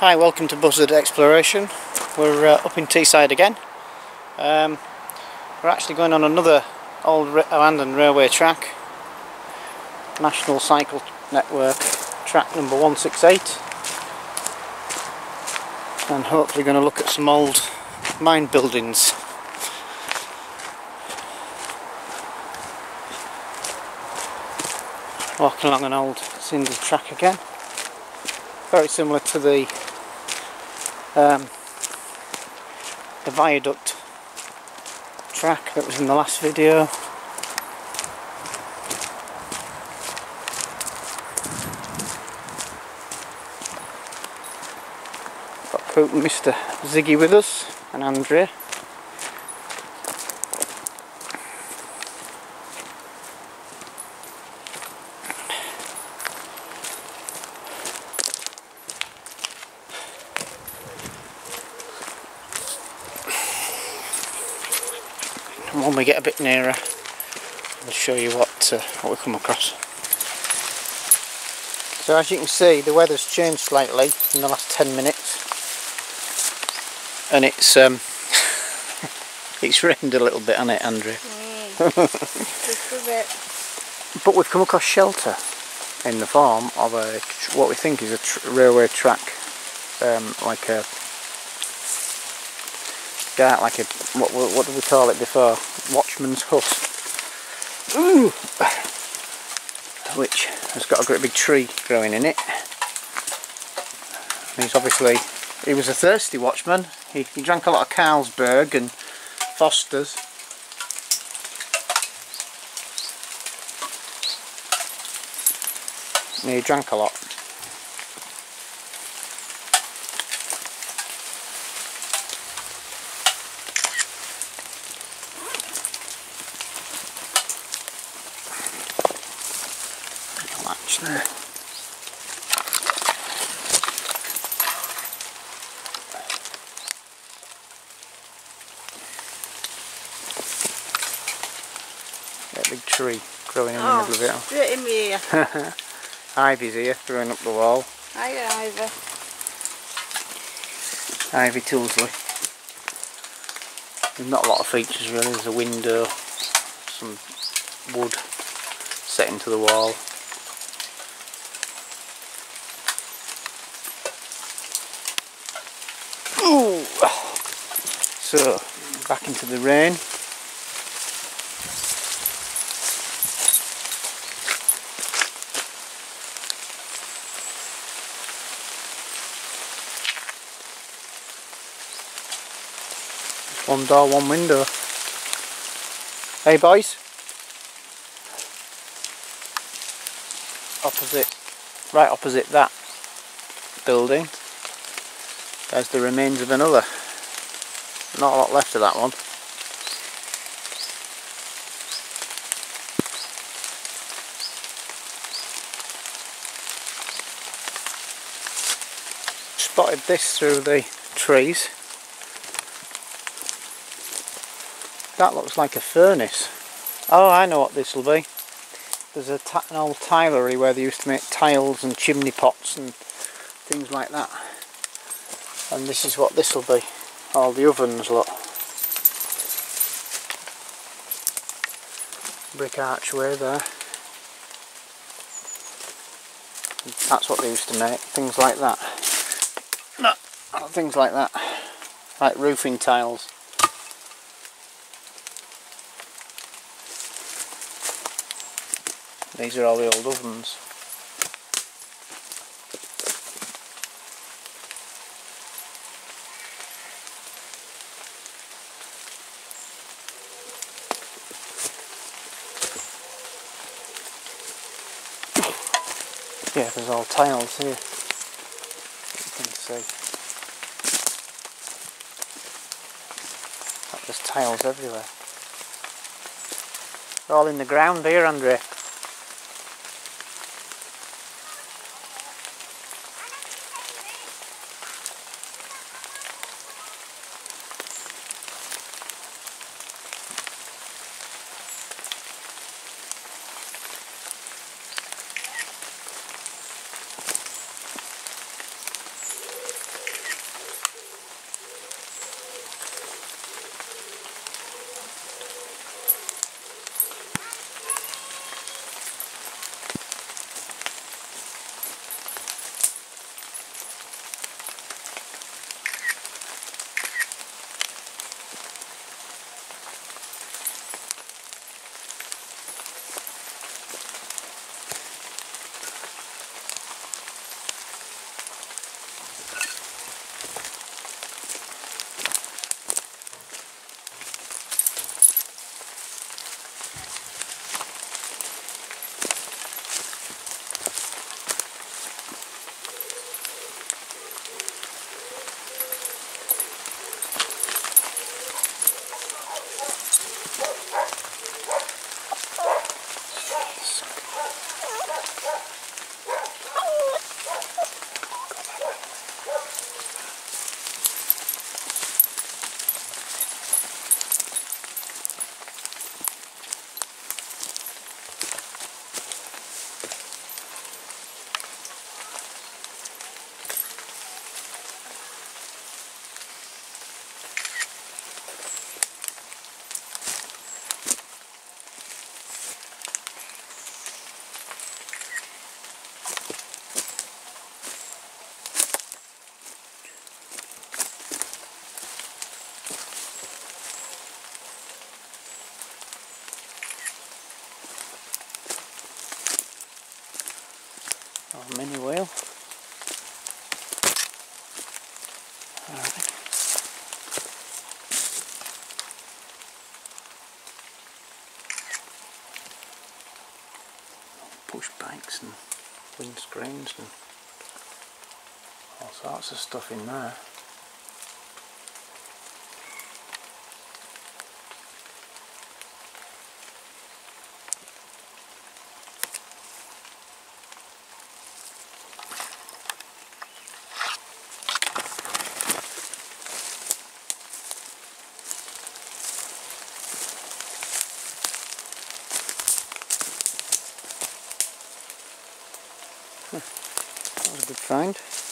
Hi, welcome to Buzzard Exploration. We're uh, up in Teesside again. Um, we're actually going on another old abandoned railway track. National Cycle Network track number 168. And hopefully going to look at some old mine buildings. Walking along an old cinder track again. Very similar to the um, the viaduct track that was in the last video. Got Mr. Ziggy with us and Andrea. A bit nearer I'll show you what, uh, what we come across. So as you can see the weather's changed slightly in the last 10 minutes and it's um, it's rained a little bit on it Andrew. Mm, just a bit. But we've come across shelter in the form of a what we think is a tr railway track um, like a yeah, like a what what did we call it before? Watchman's hut. Which has got a great big tree growing in it. He's obviously he was a thirsty watchman. He, he drank a lot of Carlsberg and Foster's. And he drank a lot. There. That big tree growing in oh, the middle of it. Oh, straight in here. Ivy's here, growing up the wall. Hiya, Ivy. Ivy Toolsley. There's not a lot of features really, there's a window, some wood set into the wall. Ooh. So, back into the rain. one door, one window. Hey boys. Opposite, right opposite that building there's the remains of another. Not a lot left of that one. Spotted this through the trees. That looks like a furnace. Oh, I know what this will be. There's a an old tilery where they used to make tiles and chimney pots and things like that and this is what this will be all the ovens look brick archway there. That's what they used to make things like that. No, things like that. Like roofing tiles. These are all the old ovens Yeah, there's all tiles here. You can see. There's tiles everywhere. They're all in the ground here, Andre. Push bikes and windscreens and all sorts of stuff in there. That was a good find.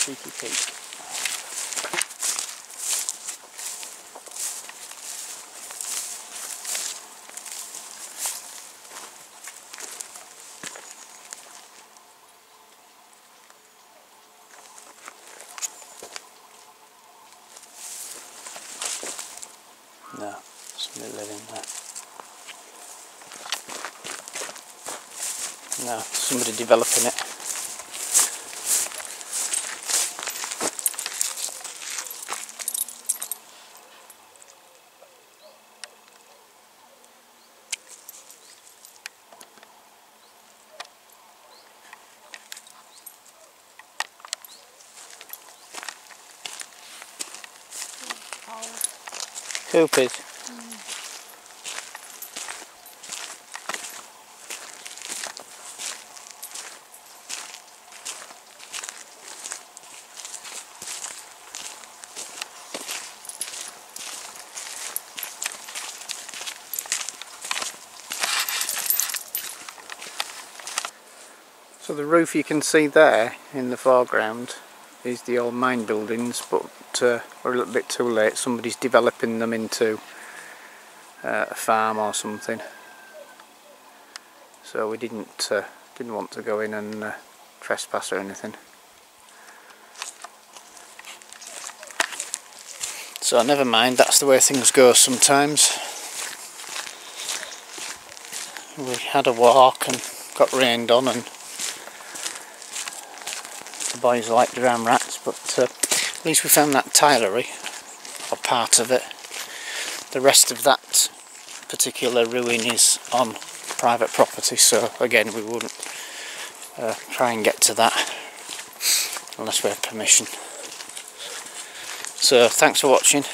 Cheeky peek. No, there. No, somebody developing it. Coopers. So the roof you can see there in the foreground is the old mine buildings but uh, we're a little bit too late. Somebody's developing them into uh, a farm or something. So we didn't uh, didn't want to go in and uh, trespass or anything. So never mind. That's the way things go sometimes. We had a walk and got rained on and boys like drown rats but uh, at least we found that tilery or part of it. The rest of that particular ruin is on private property so again we wouldn't uh, try and get to that unless we have permission. So thanks for watching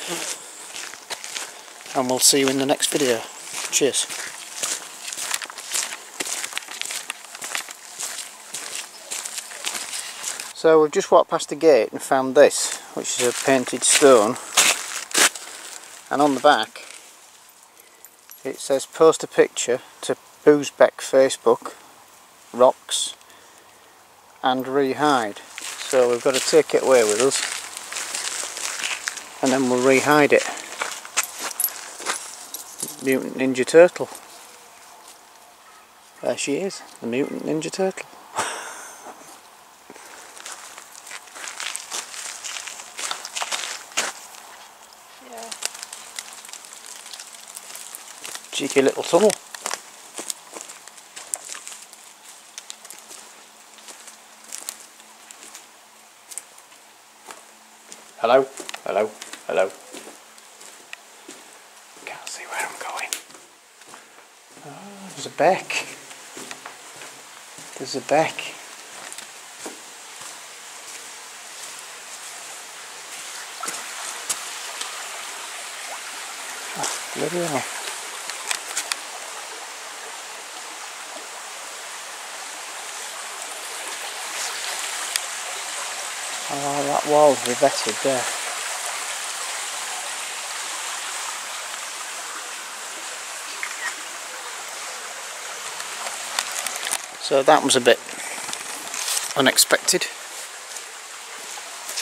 and we'll see you in the next video. Cheers So we've just walked past the gate and found this, which is a painted stone. And on the back it says post a picture to Boosbeck Facebook, rocks and rehide. So we've got to take it away with us and then we'll rehide it. Mutant Ninja Turtle. There she is, the Mutant Ninja Turtle. Yeah. Cheeky little tunnel. Hello, hello, hello. Can't see where I'm going. Oh, there's a beck. There's a beck. Oh, that wall's revetted there. So that was a bit unexpected.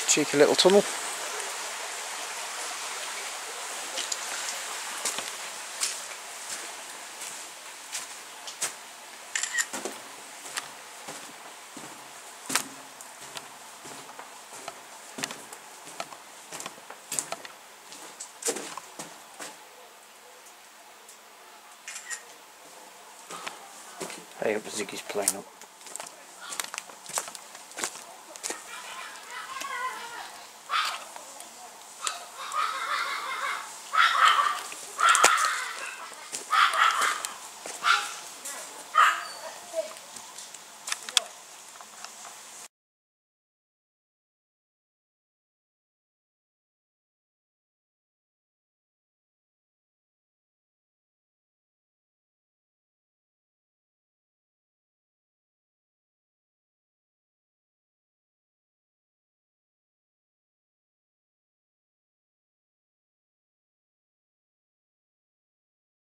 Cheeky little tunnel. Hey, up Ziggy's playing up.